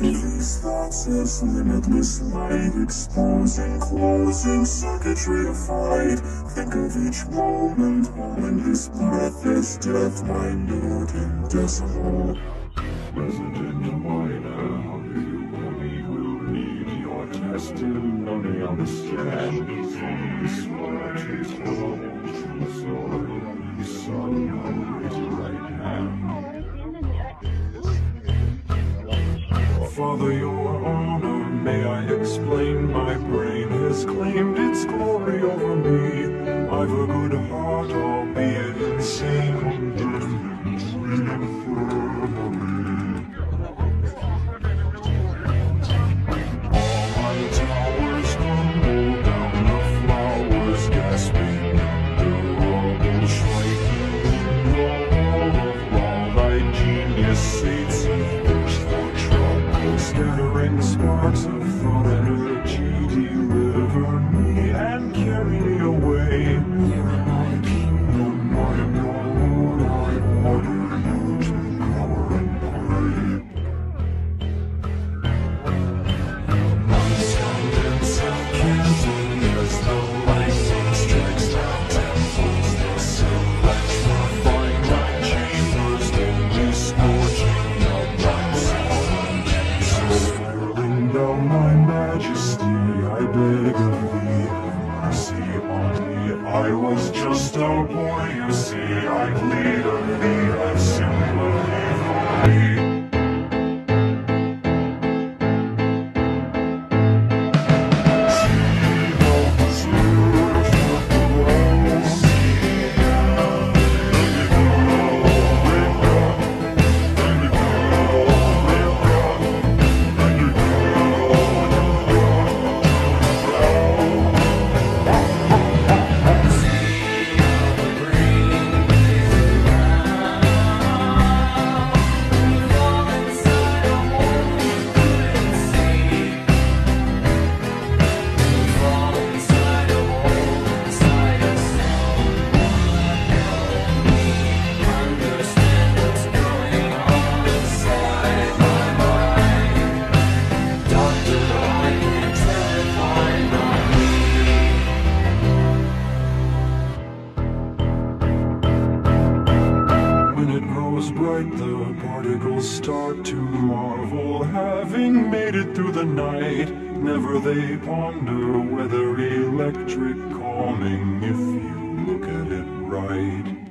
These thoughts as limitless light Exposing, closing circuitry of fight Think of each moment, holding this breath as death Minute and decimal. Resident minor, you we will need your testimony on the stand. From this word is held to sword, son, Father, your honor, may I explain? My brain has claimed its glory over me. I've a good heart, albeit insane, I beg of thee, mercy on me. I was just a boy, you see, I plead of thee, I sympathy bright the particles start to marvel Having made it through the night. Never they ponder whether electric calming If you look at it right